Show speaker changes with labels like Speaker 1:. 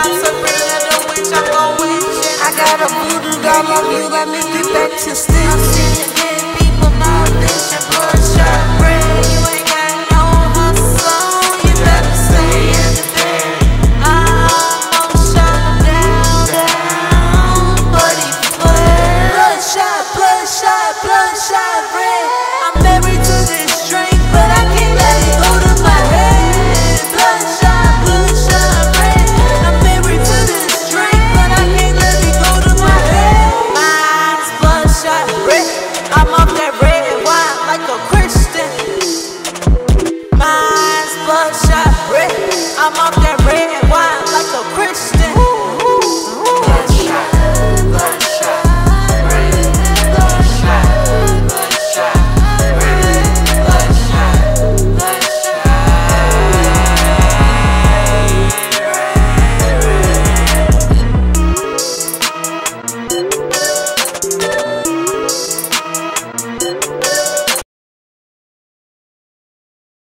Speaker 1: I'm so pretty little witch, I'm gon' witch. And I got a voodoo doll on you, let me get back to still. I'm seeing dead people, not bitch, and blood. I'm a